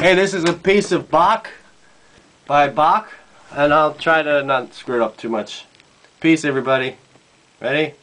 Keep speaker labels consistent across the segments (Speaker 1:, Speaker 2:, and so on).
Speaker 1: Hey, this is a piece of Bach by Bach, and I'll try to not screw it up too much. Peace, everybody. Ready?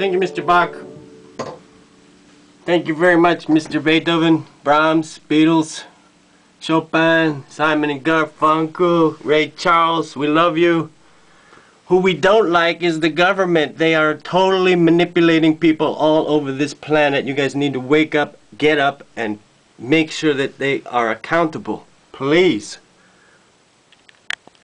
Speaker 1: Thank you, Mr. Bach. Thank you very much, Mr. Beethoven, Brahms, Beatles, Chopin, Simon and Garfunkel, Ray Charles. We love you. Who we don't like is the government. They are totally manipulating people all over this planet. You guys need to wake up, get up, and make sure that they are accountable. Please.